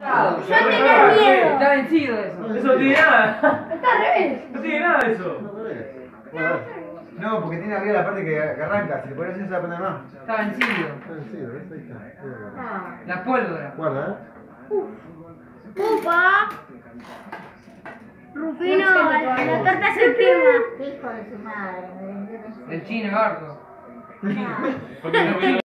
Yo tenía miedo. Está vencido eso. Eso no tiene nada. Está al revés. No tiene nada eso. No, porque tiene arriba la parte que, arranca. Si le pones eso se va a poner más. Está vencido. Sí, ¿ves? Ahí está. Ah. La pólvora. Guarda, ¿eh? Upa. Rufino, la torta se quema. Hijo de su madre. El chino, gordo. Ah. Porque no